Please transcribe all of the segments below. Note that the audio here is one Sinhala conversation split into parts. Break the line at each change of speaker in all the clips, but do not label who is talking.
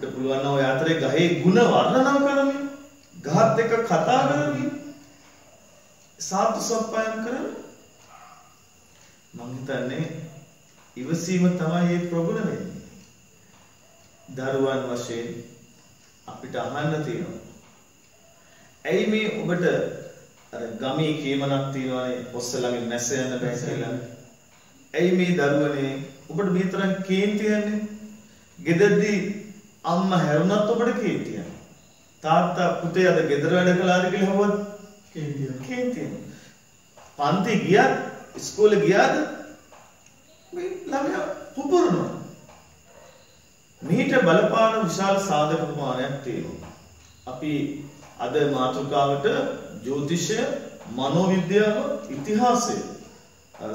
අපිට පුළුවන් ඔය අතරේ ගහේ ಗುಣ වර්ණනා කරමින් ගහත් එක්ක කතා කරමින් සාතු සප්පායම් කරමින් මං හිතන්නේ ඉවසීම තමයි මේ ප්‍රගුණ වෙන්නේ. දරුවන් වශයෙන් අපිට අහන්න තියෙනවා. ඇයි මේ ඔබට අර ගමේ කියමනක් තියෙනවානේ ඔස්ස ළඟින් නැස යන්න බෑ කියලා. ඇයි මේ දරුවනේ ඔබට මේ තරම් කේන්ති යන්නේ? ගෙදරදී අම්මා හැරුණත් ඔබට කේන්ති යනවා. තාත්තා පුතේ අද ගෙදර වැඩ කළාද කියලා හවොත්
කේන්තිය.
කේන්ති යනවා. පන්ති ගියත් ඉස්කෝලේ ගියාද මේ ළමයා පුපුරනවා. මීට බලපාන විශාල සාධක ප්‍රමාණයක් තියෙනවා. අපි අද මාතෘකාවට ජ්‍යෝතිෂය මනෝවිද්‍යාව ඉතිහාසය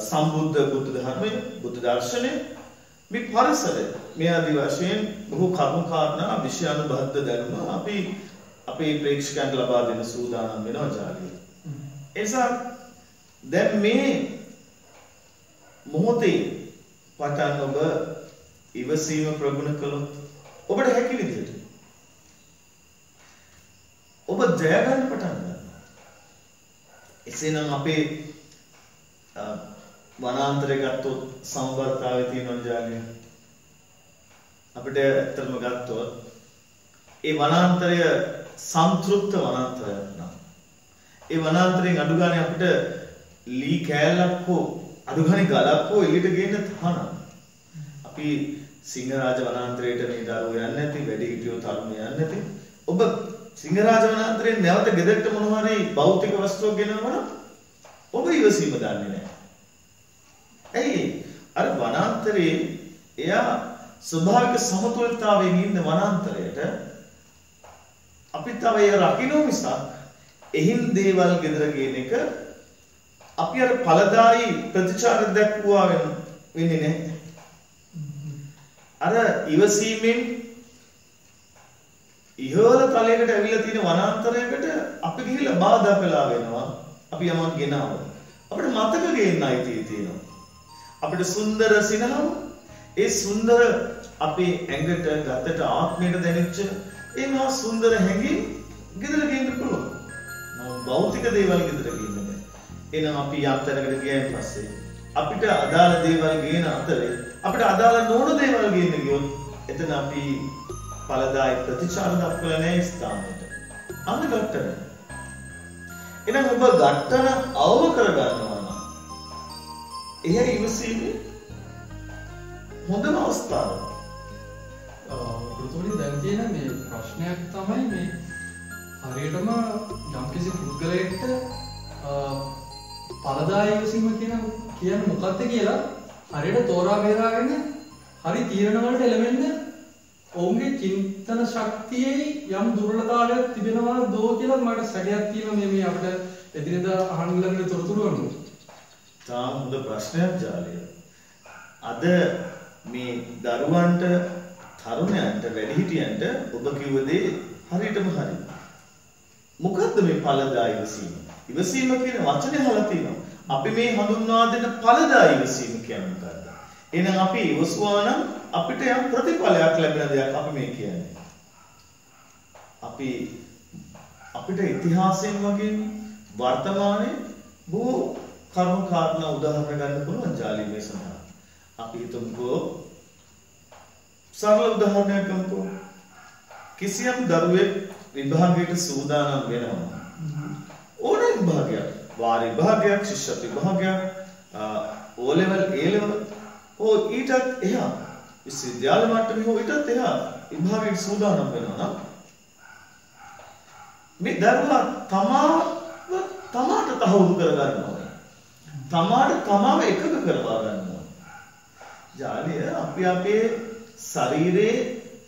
සම්බුද්ධ බුද්ධ ධර්මය බුද්ධ දර්ශනය මේ පරිසරය මේ අදි වශයෙන් බොහෝ කරුණු කාරණා විෂය අනුබද්ධ දැනුම අපි අපේ ප්‍රේක්ෂකයන්ට ලබා දෙන සූදානම් වෙනවා ජාලිය. එසා දැන් මේ මොහොතේ පටන් ඔබ ඉවසීම ප්‍රගුණ කළොත් ඔබට හැකි විදිහට ඔබ ජයගන්න පටන් ගන්නවා. එසේනම් අපේ වනාන්තරය ගත්තොත් සම්වර්තාවේ තියෙන ජාලය අපිට ඇත්තටම ගත්තොත් ඒ වනාන්තරය සන්තෘප්ත වනාන්තරයක් නම්. ඒ වනාන්තරයෙන් අඩු ගානේ අපිට ලී කෑල්ලක් හෝ අඩු ගානේ ගලක් හෝ එළියට ගේන්න තහනම්. අපි සිංහරාජ වනාන්තරයට මේ දරුවෝ යන්නේ නැති වැඩි හිටියෝ තරුණයෝ යන්නේ නැති. ඔබ සිංහරාජ වනාන්තරයෙන් නැවත ගෙදරට මොනවා හරි භෞතික වස්තුවක් ගෙනවම ඔබ ඉවසීම දන්නේ නැහැ. ඇයි? අර වනාන්තරයේ එයා ස්වභාවික සමතුලිතතාවයෙන් ඉන්න වනාන්තරයට අපි තව ඒ රකින්න මිසක් එහින් දේවල් ගෙදර ගේන එක අපි අර ඵලදායි ප්‍රතිචාර දක්වා වෙන්නේ නැහැ. අර ඉවසීමෙන් ඉහළ තලයකට ඇවිල්ලා තියෙන වනාන්තරයකට අපි ගිහිල්ලා බාධා කළා වෙනවා. අපි යමක් ගෙනාවා. අපිට මතක ගේන්න අයිතිය තියෙනවා. අපිට සුන්දර සිනහව ඒ සුන්දර අපේ ඇඟට ගතට ආත්මයට දැනෙච්ච ඒ මහා සුන්දර හැඟීම් ගෙදර ගේන්න පුළුවන්. නමුත් භෞතික දේවල් ගෙදර ගේන්න බෑ. එහෙනම් අපි යම් තැනකට ගියයින් පස්සේ අපිට අදාළ දේවල් ගේන අතරේ අපිට අදාළ නොවන දේවල් ගේන්න ගියොත් එතන අපි ඵලදායි ප්‍රතිචාර දක්වලා නැහැ ස්ථානයට. අන්න ගට්ටන. එහෙනම් ඔබ ගට්ටන අවම කරගන්නවා නම් එහේ ඉවසීමේ හොඳම අවස්ථාව.
පෘතුලි දැන් තියෙන මේ ප්‍රශ්නයක් තමයි මේ හරියටම යම්කිසි පුද්ගලයෙක්ට පලදායි විසීම කියන කියන මොකක්ද කියලා හරියට තෝරා බේරාගෙන හරි තීරණවලට එළවෙන්න ඔවුන්ගේ චින්තන ශක්තියේ යම් දුර්වලතාවයක් තිබෙනවා දෝ කියලා මට සැකයක් තියෙනවා මේ මේ අපිට එදිනෙදා අහන්න ලැබෙන තොරතුරු අනුව.
තාම හොඳ ප්‍රශ්නයක් ජාලය. අද මේ දරුවන්ට තරුණයන්ට වැඩිහිටියන්ට ඔබ කිව්ව දේ හරියටම හරි. මොකද්ද මේ ඵලදායි ඉවසීම? ඉවසීම කියන වචනේ අහලා තියෙනවා. අපි මේ හඳුන්වා දෙන ඵලදායි ඉවසීම කියන්නේ මොකද්ද? එහෙනම් අපි ඉවසුවා නම් අපිට යම් ප්‍රතිඵලයක් ලැබෙන දෙයක් අපි මේ කියන්නේ. අපි අපිට ඉතිහාසයෙන් වගේ වර්තමානයේ බොහෝ කරුණු කාරණා උදාහරණ ගන්න පුළුවන් ජාලි මේ සඳහා. අපි හිතමුකෝ සරල උදාහරණයක් ගමුකෝ. කිසියම් දරුවෙක් විභාගයට සූදානම් වෙනවා. ඕනෑ විභාගයක්. වාර විභාගයක්, ශිෂ්‍යත් විභාගයක්, O level, A level ඕ ඊටත් එහා විශ්වවිද්‍යාල මට්ටමේ හෝ ඊටත් එහා විභාගයට සූදානම් වෙනවා නම් මේ දරුවා තමාව තමාට තහවුරු කරගන්න ඕනේ. තමාට තමාව එකඟ කරවා ගන්න. ජාලිය අපි අපේ ශරීරයේ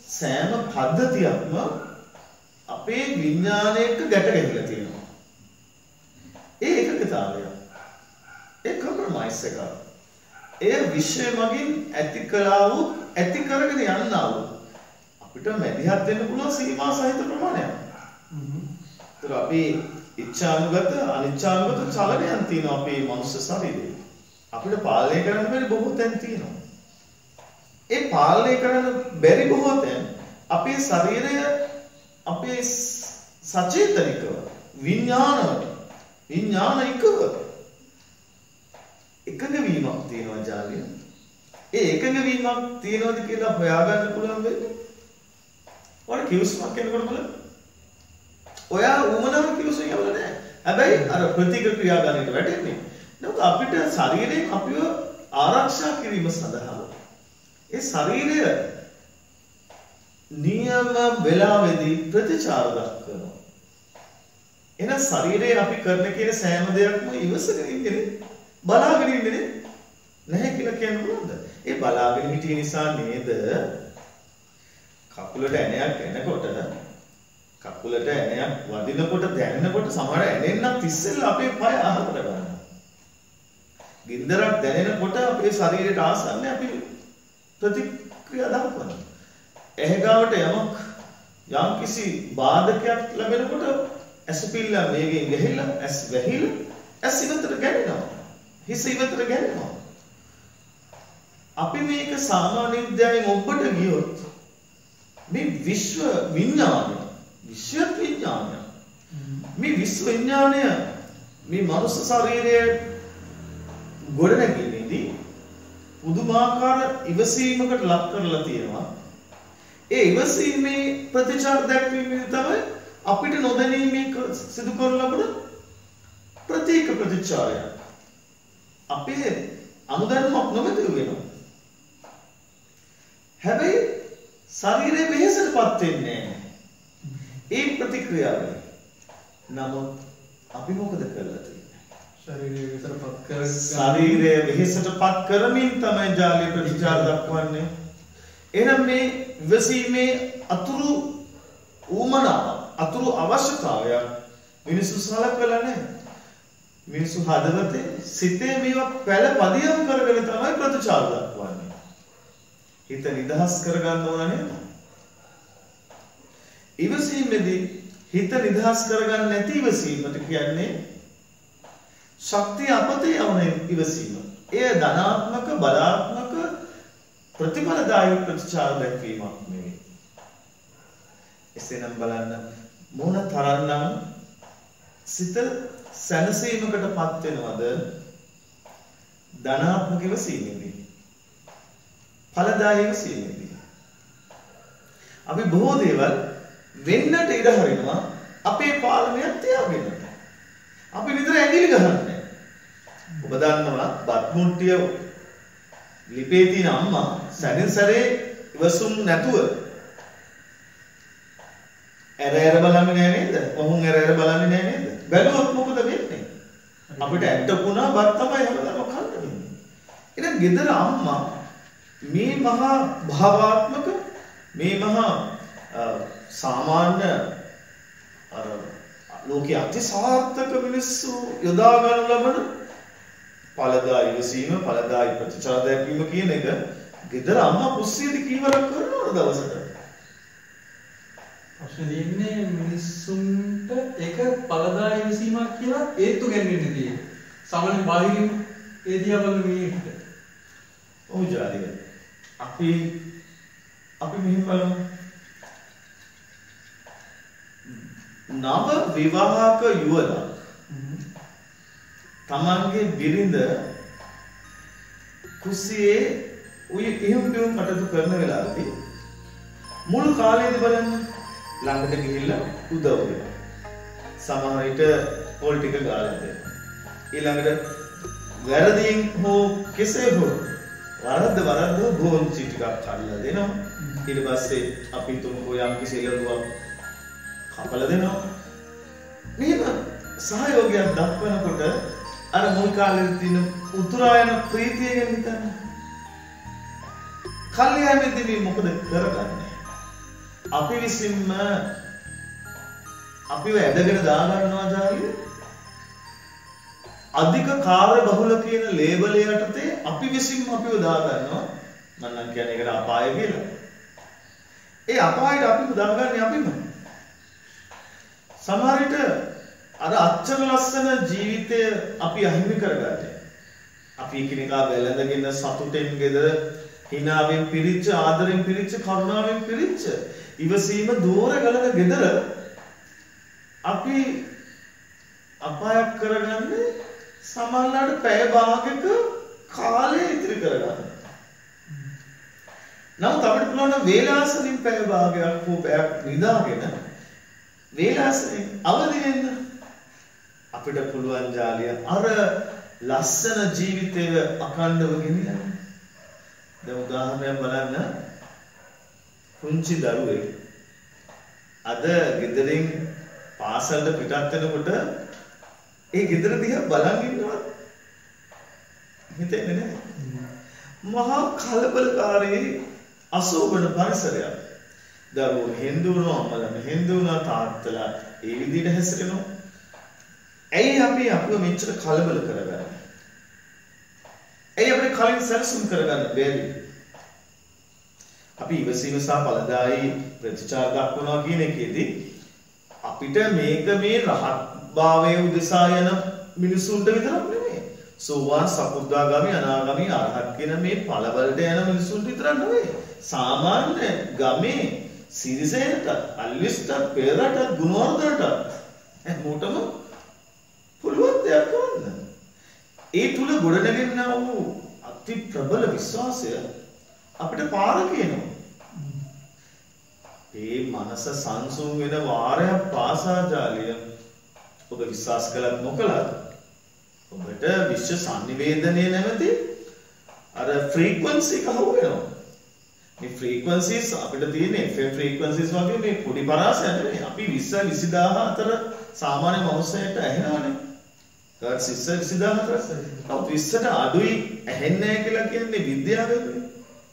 සෑම පද්ධතියක්ම අපේ විඥාණයට ගැට ගැහිලා තියෙනවා. ඒ එකකතාවය. ඒ කොම්ප්‍රොමයිස් එක. එය විශ්වය මගින් ඇති කළා වූ ඇති කරගෙන යන්නා වූ අපිට මැදිහත් වෙන්න පුළුවන් සීමා සහිත ප්‍රමාණයක්. ඒතර අපි ඉච්ඡානුගත අනිච්ඡානුගත චලනයන් තියෙනවා අපේ මනුස්ස ශරීරේ. අපිට පාලනය කරන්න බැරි බොහෝ තැන් තියෙනවා. ඒ පාලනය කරන්න බැරි බොහෝ තැන් අපේ ශරීරය අපේ සචේතනිකව විඤ්ඥානවට විඤ්ඥානයිකව එකඟ වීමක් තියෙනවා ජාලිය ඒ එකඟ වීමක් තියෙනවද කියලා හොයාගන්න පුළුවන් වෙන්නේ ඔයාලා කිව්ස්මක් කෙනෙකුට බලන්න ඔයා උමනාව කිව්ස් යවලා නැහැ. හැබැයි අර ප්‍රතික්‍රියා ගන්නට වැටෙන්නේ. නමුත් අපිට ශරීරයෙන් අපිව ආරක්ෂා කිරීම සඳහා ඒ ශරීරය නියම වෙලාවේදී ප්‍රතිචාර දක්වනවා එහෙනම් ශරීරයේ අපි කරන කියන සෑම දෙයක්ම ඉවසගෙන ඉන්නේ බලාගෙන ඉන්නේ නැහැ කියලා කියන්න පුළුවන්ද? ඒ බලාගෙන හිටිය නිසා නේද? කකුලට ඇණයක් එනකොට කකුලට ඇණයක් වදිනකොට දැනෙනකොට සමහර ඇණෙන්නක් ඉස්සෙල්ලා අපේ පය අහකට ගන්නවා. ගින්දරක් දැනෙනකොට අපේ ශරීරයට ආසන්න අපි ප්‍රතික්‍රියා දක්වනවා. ඇහැගාවට යමක් යම්කිසි බාධකයක් ලැබෙනකොට ඇස පිල්ල මේගෙන් ගැහිලා ඇස් වැහිලා ඇස් ඉවතට ගැනෙනවා. හිස ඉවතට ගැනෙනවා. අපි මේක සාමාන්‍ය විද්‍යාවෙන් ඔබට ගියොත් මේ විශ්ව විඤ්ඥානය විශ්වත් විඤ්ඥානය මේ විශ්ව විඤ්ඥානය මේ මනුස්ස ශරීරය ගොඩනැගීමේදී පුදුමාකාර ඉවසීමකට ලක් කරලා තියෙනවා. ඒ ඉවසීමේ ප්‍රතිචාර දැක්වීම තමයි අපිට නොදැනීමේ සිදු කරන ලබන ප්‍රතීක ප්‍රතිචාරය අපේ අනුදැනුමක් නොමැතිව වෙනවා. හැබැයි ශරීරය වෙහෙසට පත්වෙන්නේ ඒ ප්‍රතික්‍රියාව නමුත් අපි මොකද කරලා තියෙන්නේ? ශරීරය වෙහෙසට පත් කරමින් තමයි ජාලය ප්‍රතිචාර දක්වන්නේ. එනම් මේ විවසීමේ අතුරු ඌමනාව අතුරු අවශ්‍යතාවයක් මිනිස්සු සලකලා නැහැ. මිනිස්සු හදවතේ සිතේ මේවා පැල පදියම් කරගෙන තමයි ප්‍රතිචාර දක්වන්නේ. හිත නිදහස් කරගන්න ඕන නේද? ඉවසීමේදී හිත නිදහස් කරගන්න නැති ඉවසීමට කියන්නේ ශක්තිය අපතේ යවන ඉවසීම. එය ධනාත්මක බලාත්මක ප්‍රතිඵලදායී ප්‍රතිචාර දැක්වීමක් නෙවෙයි. එසේනම් බලන්න මොන තරම්නම් සිත සැනසීමකට පත් වෙනවද ධනාත්මක ඉවසීමේදී ඵලදායීව සීමේදී. අපි බොහෝ දේවල් වෙන්නට ඉඩ හරිනවා අපේ පාලනයක් තියාගෙන. අපි නිතර ඇඟිලි ගහන්නේ. ඔබ දන්නවා බත් මුට්ටිය ලිපේ තියෙන අම්මා සැරින් සැරේ ඉවසුම් නැතුව ඇර ඇර බලන්නේ නෑ නේද? ඔහුන් ඇර ඇර බලන්නේ නෑ නේද? බැලුවොත් මොකද වෙන්නේ? අපිට ඇට්ටකුණා බත් තමයි හැමදාම කන්න වෙන්නේ. එහෙනම් ගෙදර අම්මා මේ මහා භාවාත්මක මේ මහා සාමාන්‍ය ලෝක අති සාර්ථක මිනිස්සු යොදාගනු ලබන පලදා ඉවසීම පලදායි ප්‍රතිචාර දැක්වීම කියන එක ගෙදර අම්මා කුස්සියේදී කීවරක් කරනවද දවසට?
ප්‍රශ්න තියෙන්නේ මිනිස්සුන්ට ඒක පලදා ඉවසීමක් කියලා ඒත්තු ගැන්වෙන්න තියෙන්නේ. සාමාන්‍ය බාහිරින් ඒ දිහා බලන මිනිහෙක්ට.
ඔව් ජාතික. අපි අපි මෙහෙම බලමු. නව විවාහක යුවලා තමන්ගේ බිරිඳ කුස්සියේ උය ඉහුම් පියුම් කටයුතු කරන වෙලාවදී මුළු කාලයේදී බලන්න ළඟට ගිහිල්ලා උදව් වෙනවා. සමහර විට පොල් ටික ගාලා දෙනවා. ඊළඟට වැරදියෙන් හෝ කෙසේ හෝ වරද්ද වරද්ද බෝංචි ටිකක් කල්ලා දෙනවා. ඊට පස්සේ අපි තුමුකෝ යම් කිසි එළවලුවක් කපලා දෙනවා. මෙහෙම සහයෝගයක් දක්වනකොට අර මුල් කාලේ තියෙන උතුරා යන ප්‍රීතිය ගැන හිතන්න. කල්යාණෙදි මේ මොකද කරගන්නේ? අපි විසින්ම අපිව ඇදගෙන දාගන්නවා ජාතිය අධික කාර්ය බහුල කියන ලේබලය යටතේ අපි විසින්ම අපිව දාගන්නවා මම නම් කියන්නේ ඒකට අපාය කියලා. ඒ අපායට අපිව දාගන්නේ අපිම. සමහර විට අර අච්චර ලස්සන ජීවිතය අපි අහිමි කරගන්නේ. අපි එකිනෙකා වැළඳගෙන සතුටෙන් ගෙදර හිනාවෙන් පිරිච්ච ආදරෙන් පිරිච්ච කරුණාවෙන් පිරිච්ච ඉවසීම දෝර ගලන ගෙදර අපි අපායක් කරගන්න සමල්ලාට පැය භාගක කාලය ඉතිරි කරගන්න. නමුත් අපිට පුළුවන් වේලාසනින් පැය භාගයක් හෝ පැයක් නිදාගෙන වේලාසනින් අවදි වෙන්න අපිට පුළුවන් ජාලිය අර ලස්සන ජීවිතය අකණ්ඩව ගෙනියන්න. දැන් උදාහරණයක් බලන්න පුංචි දරුවෙක් අද ගෙදරින් පාසල්ට පිටත් වෙනකොට ඒ ගෙදර දිහා බලන් ඉන්නවා හිතෙන්නේ නැහැ. මහා කලබලකාරී අසෝබන පරිසරයක්. දරුවෝ හින්දු වුණා අම්මලා හින්දු වුණා තාත්තලා ඒ විදිහට හැසිරෙනවා. ඇයි අපි අපිව මෙච්චර කලබල කරගන්නේ? ඇයි අපිට කලින් සැලසුම් කරගන්න බැරි? අපි ඉවසීම සහ පළදායි ප්‍රතිචාර දක්වනවා කියන එකේදී අපිට මේක මේ රහත් භාවය උදෙසා යන මිනිසුන්ට විතරක් නෙමෙයි. සෝවාන් සකුද්දාගාමි අනාගාමි අරහත් කියන මේ ඵලවලට යන මිනිසුන්ට විතරක් නෙමෙයි. සාමාන්‍ය ගමේ සිරිසේනට, අල්විස්ට, පෙරට, ගුණවර්ධනට හැමෝටම පුළුවන් දෙයක් කරන්න. ඒ තුල ගොඩනගෙන්නා වූ අති ප්‍රබල විශ්වාසය අපිට පාර කියනවා. ඒ මනස සංසුන් වෙන වාරයක් පාසා ජාලිය ඔබ විශ්වාස කළත් නොකළත් ඔබට විශ්ව sannivedanaya නැමැති අර ෆ්‍රීකවන්සි එක හවු වෙනවා. මේ ෆ්‍රීකවන්සිස් අපිට තියෙන FM ෆ්‍රීකවන්සිස් වගේ මේ පොඩි පරාසයක් නෙමෙයි. අපි 20 20000 අතර සාමාන්‍ය මනුස්සයෙක්ට ඇහෙනවනේ. හර්ට්ස් 20 20000 නමුත් 20ට අඩුයි ඇහෙන්නේ නැහැ කියලා කියන්නේ විද්‍යාවෙන්නේ.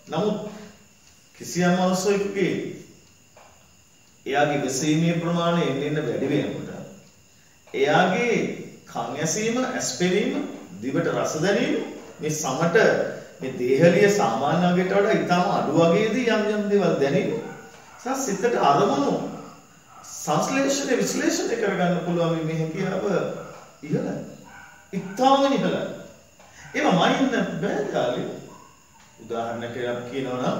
නමුත් කිසියම් මනුස්සයෙකුගේ එයාගේ විසීමේ ප්‍රමාණය එන්න එන්න වැඩි වෙනකොට එයාගේ කන් ඇසීම, ඇස් පෙනීම, දිවට රස දැනීම මේ සමට මේ දේහලිය සාමාන්‍ය වගේට වඩා ඊටම අඩු වගේදී යම් යම් දේවල් දැනීම සහ සිතට අරමුණු සංශ්ලේෂණය විශ්ලේෂණය කරගන්න පුළුවන් මේ හැකියාව ඉහළයි. ඉතාම ඉහළයි. ඒවා මයින්න බෑ ජාලි. උදාහරණයක් කියනවා නම්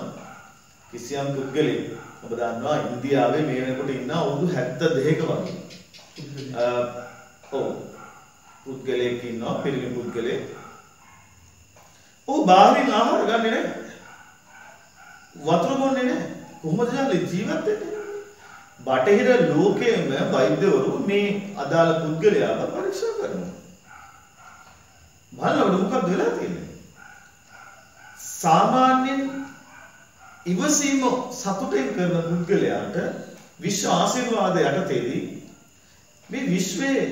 කිසියම් පුද්ගලෙක් ඔබ දන්නවා ඉන්දියාවේ මේ වෙනකොට ඉන්න අවුරුදු 72ක වගේ. ඔව්. පුද්ගලයෙක් ඉන්නවා පිරිමි පුද්ගලයෙක්. ඔහු බාහිරින් ආහාර ගන්නෙ නැහැ. වතුර බොන්නේ නැහැ. කොහොමද ජාලි ජීවත් වෙන්නේ? බටහිර ලෝකයේම වෛද්‍යවරු මේ අදාළ පුද්ගලයාව පරීක්ෂා කරනවා. බලනකොට මොකක්ද වෙලා තියෙන්නේ? සාමාන්‍යයෙන් ඉවසීම සතුටෙන් කරන පුද්ගලයාට විශ්ව ආශිර්වාද යටතේදී මේ විශ්වයේ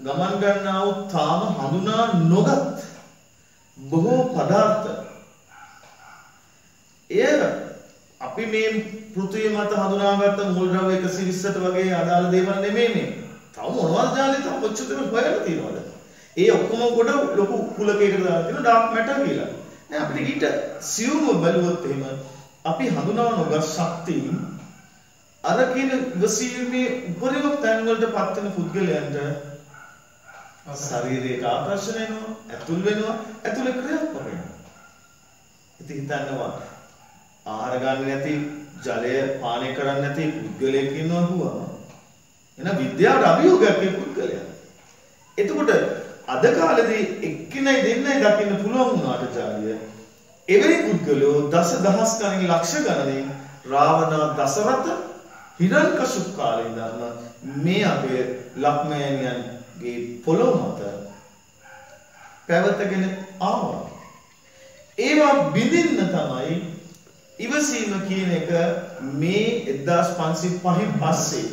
ගමන් ගන්නා වූ තාම හඳුනා නොගත් බොහෝ පදාර්ථ එය අපි මේ පෘථිවිය මත හඳුනාගත්ත මුල් ද්‍රව්‍ය 120ට වගේ අදාළ දේවල් නෙමෙයි මේ. තව මොනවද ජාලේ තව කොච්චර දේවල් හොයලා තියෙනවද? ඒ ඔක්කොම කොට ලොකු කුලකයකට දාලා තියෙනවා ඩාර්ක් මැටර් කියලා. නෑ අපිට ඊට සියුම්ව බැලුවොත් එහෙම අපි හඳුනා නොගත් ශක්තියින් අර කියන ඉවසීමේ උපරිම තැන් වලට පත් වෙන පුද්ගලයන්ට ශරීරයට ආකර්ෂණය වෙනවා, ඇතුල් වෙනවා, ඇතුලේ ක්‍රියාත්මක වෙනවා. ඉතින් හිතන්නවා ආහාර ගන්න නැති ජලය පානය කරන්නේ නැති පුද්ගලයෙක් ඉන්නවා කිව්වම එහෙනම් විද්‍යාවට අභියෝගයක් ඒ පුද්ගලයා. එතකොට අද කාලේදී එක්කිනයි දෙන්නයි දකින්න පුළුවන් වුණාට ජාලිය එවැනි පුද්ගලයෝ දස දහස් ගණන් ලක්ෂ ගණනින් රාවණ දසරත හිරන්කශුප් කාලේ ඉඳන් මේ අපේ ලක්මයන්යන්ගේ පොළොව මත පැවතගෙන ආවා. ඒවා බිඳින්න තමයි ඉවසීම කියන එක මේ 1505 පස්සේ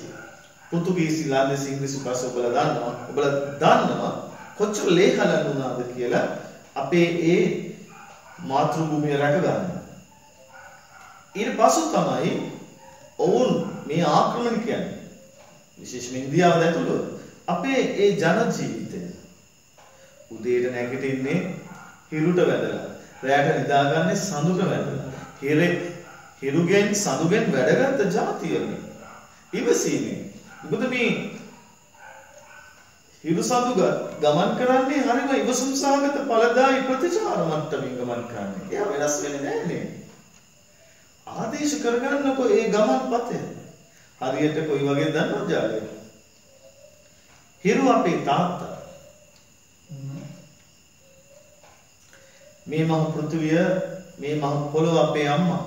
පෘතුගීසි ලාංකික ඉංග්‍රීසි භාෂ ඔබලා දන්නවා ඔබලා දන්නවා කොච්චර ලේඛලන් වුණාද කියලා අපේ ඒ මාතෘ භූමිය රැක ගන්න. ඊට පසු තමයි ඔවුන් මේ ආක්‍රමණිකයන් විශේෂයෙන්ම ඉන්දියාව ඇතුළු අපේ ඒ ජන ජීවිතය උදේට නැගිටින්නේ හිරුට වැදලා රැයට නිදාගන්නේ සඳුක වැදලා හිරේ හිරුගෙන් සඳුගෙන් වැඩගත්ත ජාතියනේ ඉවසීමේ මොකද මේ හිරු සඳුග ගමන් කරන්නේ හරිම ඉවසුම් සහගත ඵලදායි ප්‍රතිචාර මට්ටමින් ගමන් කරන්නේ. එයා වෙනස් වෙන්නේ නැහැ ආදේශ කරගන්නකො ඒ ගමන් පතය. හරියට කොයි වගේ දන්නවද ජාලය? හිරු අපේ තාත්තා. මේ මහ පෘථිවිය මේ මහ පොළොව අපේ අම්මා.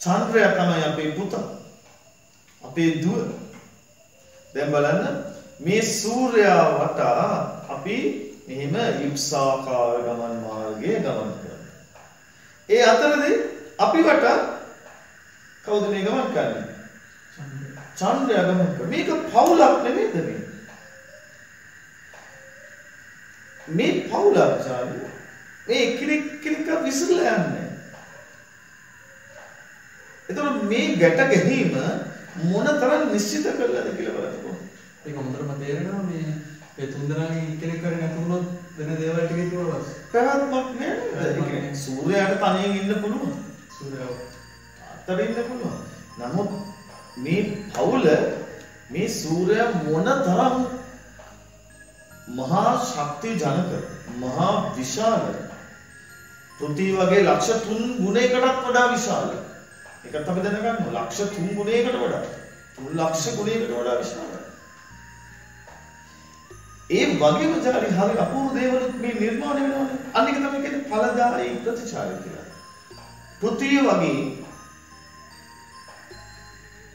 චන්ද්‍රයා තමයි අපේ පුතා. අපේ දුව. දැන් බලන්න මේ සූර්යයා වටා අපි මෙහෙම යුක්සාකාර ගමන් මාර්ගයේ ගමන් කරනවා. ඒ අතරදී අපි වටා කවුද මේ ගමන් කරන්නේ? චන්ද්‍රයා ගමන් කරනවා. මේක පවුලක් නෙමෙයිද මේ? මේ පවුලක් ජාලි. මේ එකිනෙක එකිනෙක විසිරලා යන්නේ. එතකොට මේ ගැට ගැනීම මොන තරම් නිශ්චිත කරලාද කියලා බලන්න.
ඒක හොඳටම තේරෙනවා මේ ඒ තුන්දෙනාගෙන් එක්කෙනෙක් කරේ නැති වුණොත් වෙන දේවල් ටික ඉතුරුවස්.
පැවැත්මක් නෑ නේද? ඒ කියන්නේ සූර්යයාට තනියෙන් ඉන්න පුළුවන්.
සූර්යව.
අතර ඉන්න පුළුවන්. නමුත් මේ පවුල මේ සූර්යයා මොන තරම් මහා ශක්ති ජනක මහා විශාල පෘථිවි වගේ ලක්ෂ 3 ගුණයකටත් වඩා විශාල. ඒකත් අපි දැනගන්න ලක්ෂ 3 ගුණයකට වඩා 3 ලක්ෂ ගුණයකට වඩා විශාලයි. ඒ වගේම ජාලි හරි අපූර්ව දේවලුත් මේ නිර්මාණය වෙනවනේ. අනික තමයි කියන්නේ ඵලදායී ප්‍රතිචාරය කියලා. පෘථිවිය වගේ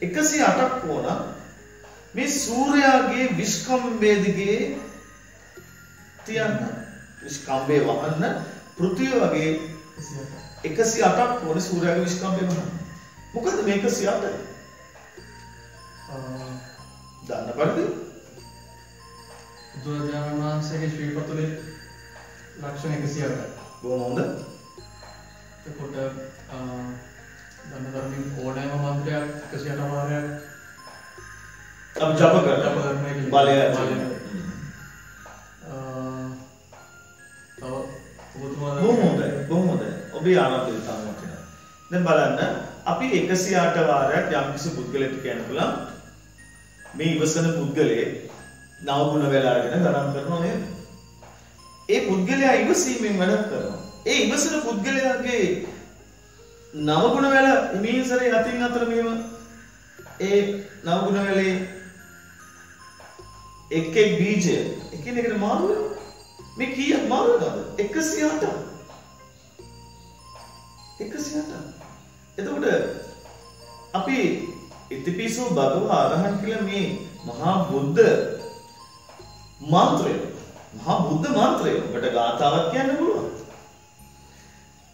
108ක් වුණා මේ සූර්යාගේ විස්කම්භය දිගේ තියන්න විස්කම්භය වහන්න පෘථිවිය වගේ 108ක් වුණ සූර්යාගේ විස්කම්භය වහන්න. මොකද මේ 108යි? දන්න පරිදි
බුදුරජාණන් වහන්සේගේ ශ්‍රී පතුලේ ලක්ෂණ 108යි.
බොහොම හොඳ.
එතකොට දන්න තරමින් ඕනෑම මන්ත්‍රයක් 108 වාරයක්
අපි ජප කරනවා. බලය
බලය.
බොහොම හොඳයි. බොහොම හොඳයි. ඔබේ ආරම්භය තමයි වටිනවා. දැන් බලන්න අපි 108 වාරයක් යම්කිසි පුද්ගලෙක් කියන්න පුළුවන්. මේ ඉවසන පුද්ගලයේ නවගුණ වෙලාගෙන ගණන් කරනවා නේද? ඒ පුද්ගලයා ඉවසීමෙන් වැඩක් කරනවා. ඒ ඉවසන පුද්ගලයාගේ නවගුණ වෙල හිමීසරේ අතින් අතර මෙහෙම ඒ නවගුණ වෙලේ එක් එක් බීජය එකිනෙකට මාරු වෙනවා. මේ කීයක් මාරු වෙනවද? 108ක්. 108ක්. එතකොට අපි ඉතිපිසෝ භගවා අරහන් කියලා මේ මහා බුද්ධ මන්ත්‍රය මහා බුද්ධ මන්ත්‍රය ඔබට ගාථාවක් කියන්න පුළුවන්.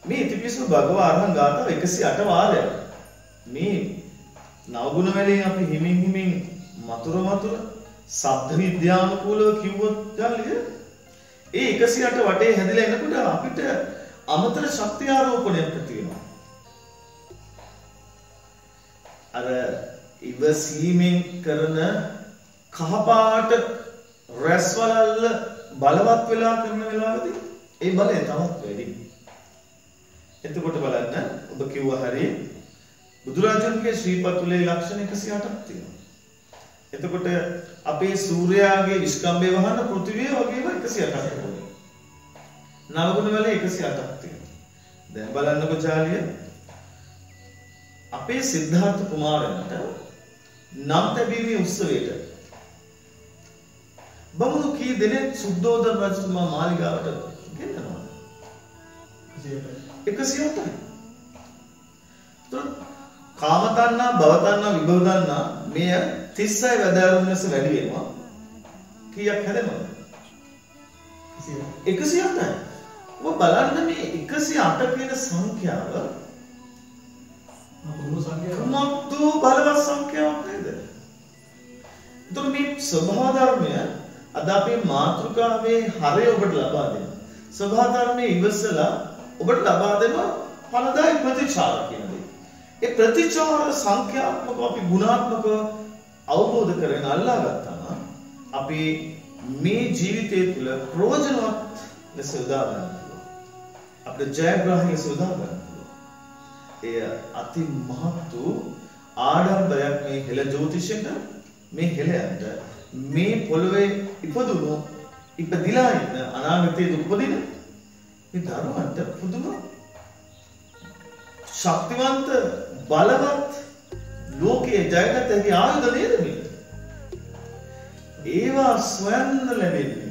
මේ ඉතිපිසෝ භගවා අරහන් ගාථාව 108 වාරයක්. මේ නවගුණ වැඩේ අපි හිමින් හිමින් මතුර මතුර සබ්ද විද්‍යානුකූලව කිව්වොත් ගල්ලිය ඒ 108 වටේ හැදිලා එනකොට අපිට අමතර ශක්ති ආරෝපණයක් තියෙනවා. අර ඉවසීමෙන් කරන කහපාට රැස්වලල්ල බලවත් වෙලා කරන වෙලාවදී ඒ බලය තවත් වැඩි. එතකොට බලන්න ඔබ කිව්ව හරි බුදුරජාණන්ගේ ශ්‍රීපතුලේ ලක්ෂණ 108ක් තියෙනවා. එතකොට අපේ සූර්යාගේ විස්කම්භය වහන්න පෘථිවිය වගේම 108ක් ඕනේ. නවගුණ වල 108ක් තියෙනවා. දැන් බලන්නකො ජාලිය අපේ සිද්ධාර්ථ කුමාරයන්ට නම් තැබීමේ උත්සවයට බමුණු කී දෙනෙක් සුද්ධෝදන රජතුමා මාලිගාවට ගෙන්නනවා. 108යි. කාම තණ්හා, භව තණ්හා, විභව තණ්හා මෙය 36 වැදෑරුම් ලෙස වැඩි වෙනවා. කීයක් හැදෙනවද? 108යි. ඔබ බලන්න මේ 108 කියන සංඛ්‍යාව
පුදුම සංඛ්‍යාවක්.
කුමක්ද බලවත් සංඛ්‍යාවක් නේද? එතකොට මේ ස්වභාව ධර්මය අද අපේ මාතෘකාවේ හරය ඔබට ලබා දෙනවා. ස්වභාව ධර්මයේ ඉවසලා ඔබට ලබා දෙන ඵලදායක ප්‍රතිචාර කියන. ඒ ප්‍රතිචාර සංඛ්‍යාත්මකව අපි ගුණාත්මකව අවබෝධ කරගෙන අල්ලා ගත්තා අපි මේ ජීවිතය තුළ ප්‍රයෝජනවත් ලෙස යොදා ගන්න පුළුවන්. අපිට ජයග්‍රාහී ලෙස යොදා ගන්න පුළුවන්. එය අති මහත් වූ ආඩම්බරයක් මේ හෙළ ජ්‍යොතිෂයට මේ හෙළයන්ට මේ පොළොවේ ඉපදුණු ඉපදිලා ඉන්න අනාගතයේ උපදින මේ දරුවන්ට පුදුම ශක්තිවන්ත බලවත් ලෝකයේ ජයගත හැකි ආයුධ නේද මේ? ඒවා සොයන්න ලැබෙන්නේ.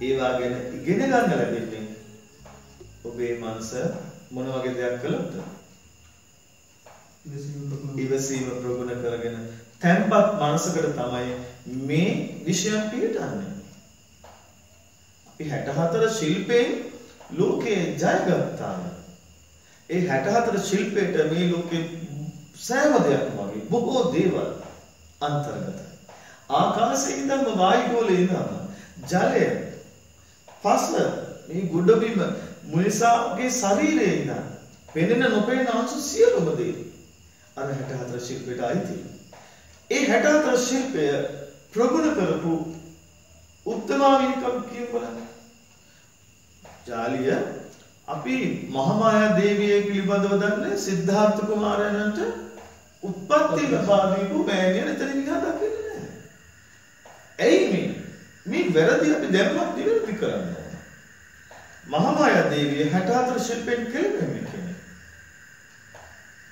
ඒවා ගැන ඉගෙන ගන්න ලැබෙන්නේ. ඔබේ මනස මොන වගේ දෙයක් කළොත්ද? ඉවසීම ප්‍රගුණ කරගෙන තැන්පත් මනසකට තමයි මේ විෂයන් පිළිටන්නේ. අපි 64 ශිල්පයෙන් ලෝකයේ ජයගත්තාම ඒ 64 ශිල්පයට මේ ලෝකේ සෑම දෙයක්ම වගේ බොහෝ දේවල් අන්තර්ගතයි. ආකාශයේ ඉඳන්ම වායුගෝලයේ ඉඳන්ම ජලය පස මේ ගුඩබිම මුනිසාගේ ශරීරයේ ඉඳන් පෙනෙන නොපෙනෙන අංශු සියලුම දේ අර 64 ශිල්පයට අයිති. ඒ 64 ශිල්පය ප්‍රගුණ කරපු උත්තමාවිනිකම් කියමු බලන්න. ජාලිය අපි මහමායා දේවිය පිළිබඳව දන්නේ සිද්ධාර්ථ කුමාරයන්ට උත්පත්ති ලබා දීපු මෑණියන් එතන නිකන් දකින්නේ නැහැ. ඇයි මේ? මේ වැරදි අපි දැම්මත් නිවැරදි කරන්න ඕන. මහමායා දේවිය 64 ශිල්පෙන් කෙළෙන්නේ කෙනෙක්.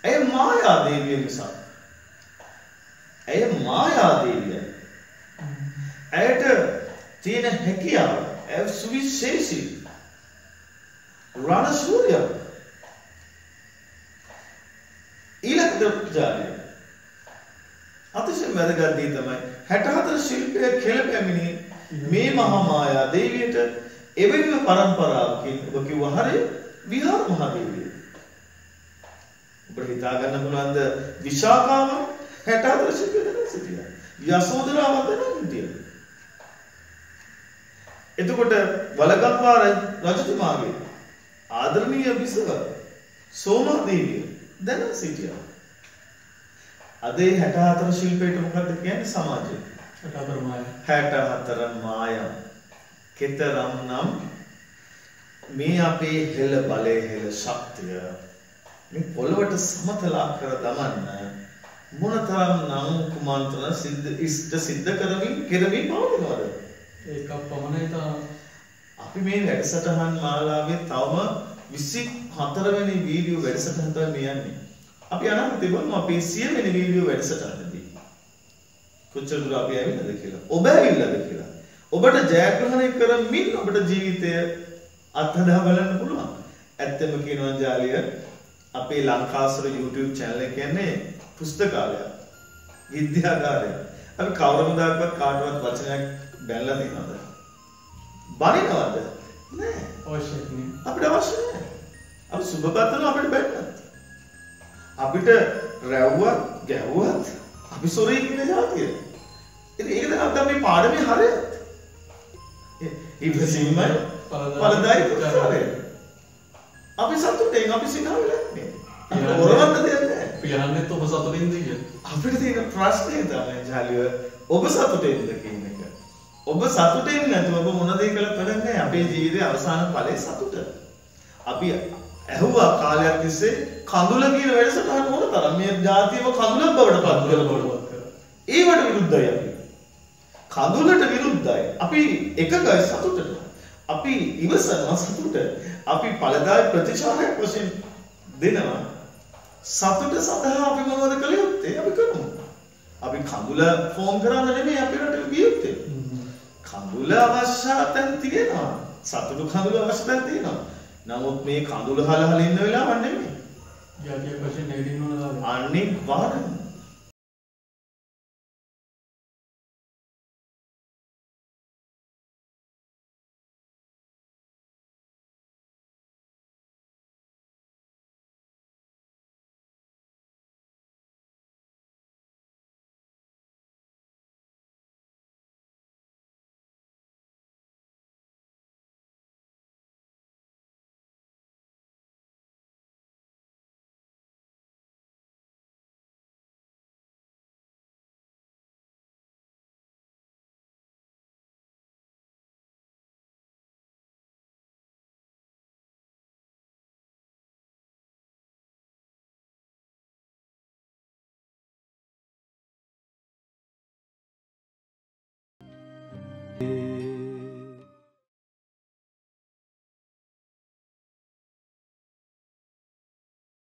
ඇය මායා දේවිය නිසා. ඇය මායා දේවිය. ඇයට තියෙන හැකියාව ඇය සුවිශේෂී රණ සූර්යය. ඊළඟ ජාලිය අතිශය වැදගත් දේ තමයි 64 ශිල්පය කෙළපැමිණි මේ මහා මායා දේවියට එවැනිම පරම්පරාවකින් ඔබ කිව්වා හරිය විහාර මහා දේවිය. ඔබට හිතා ගන්න පුළුවන්ද විශාකාව 64 ශිල්පය දැන සිටියා. යසෝදරාව දැන සිටියා එතකොට වලගම්වා රජතුමාගේ ආදරණීය බිසව සෝමාදේවිය දැන සිටියා. අද ඒ 64 ශිල්පයට මොකද්ද කියන්නේ සමාජය?
64 මාය.
64 මායම්. කෙතරම් නම් මේ අපේ හෙළ බලය හෙළ ශක්තිය මේ පොළවට සමතලා කර දමන්න මොනතරම් නම් කුමන්ත්‍රණ සිද්ධ ඉෂ්ට සිද්ධ කරමින් කෙරමින් පවතිනවද?
ඒකක් පමණයි තා
අපි මේ වැඩසටහන් මාලාවේ තවම විසි හතරවැනි වීඩියෝ වැඩසටහන් තමයි මේ යන්නේ. අපි අනාගතේ බලමු අපේ 100 වෙනි වීඩියෝ වැඩසටහනදී. කොච්චර දුර අපි ඇවිල්ලාද කියලා. ඔබ ඇවිල්ලාද කියලා. ඔබට ජයග්‍රහණය කරමින් ඔබට ජීවිතය අත්හදා බලන්න පුළුවන්. ඇත්තම කියනවා ජාලිය අපේ ලංකාසර YouTube channel එක කියන්නේ පුස්තකාලයක්. විද්‍යාගාරයක්. අපි කවුරුම දායකවත් කාටවත් වචනයක් බැලලා තියෙනවද? බනිනවද? නෑ.
අවශ්‍යයි නේ.
අපිට අවශ්‍ය නෑ. අපි සුබ පතන අපිට බැන්නත්. අපිට රැව්වත් ගැව්වත් අපි සොරේ කියන જાතිය. ඉතින් ඒක දැන් අපි මේ පාඩමේ හරය. ඉවසීමයි පළදායි කුසලය. අපි සතුටෙන් අපි සිනා වෙලා ඉන්නේ. අපිට හොරවන්න දෙයක් නෑ.
පියහන්නෙත් ඔබ සතුටින්ද කියලා.
අපිට තියෙන ප්‍රශ්නය තමයි ජාලිය ඔබ සතුටෙන්ද කියන ඔබ සතුටෙන් නැතුව ඔබ මොන දේ කළත් වැඩක් නැහැ. අපේ ජීවිතයේ අවසාන ඵලය සතුට. අපි ඇහුවා කාලයක් තිස්සේ කඳුල කියන වැඩසටහන මොන තරම් මේ ජාතියම කඳුලක් බවට පත් කරලා ඒවට විරුද්ධයි අපි. කඳුලට විරුද්ධයි. අපි එකගයි සතුටට. අපි ඉවසනවා සතුට. අපි ඵලදායක ප්‍රතිචාරයක් වශයෙන් දෙනවා. සතුට සඳහා අපි මොනවද කළ යුත්තේ? අපි කරමු. අපි කඳුල ෆෝම් කරන්න නෙමෙයි අපි රට ගිය යුත්තේ. කඳුල අවශ්‍ය තැන් තියෙනවා. සතුටු කඳුල අවශ්‍ය තැන් තියෙනවා. නමුත් මේ කඳුල හල හල ඉන්න වෙලාවක් නෙමෙයි.
ජාතිය වශයෙන් නැගිටින්න ඕන දාලා.
අනිවාර්යයෙන්ම
Yeah.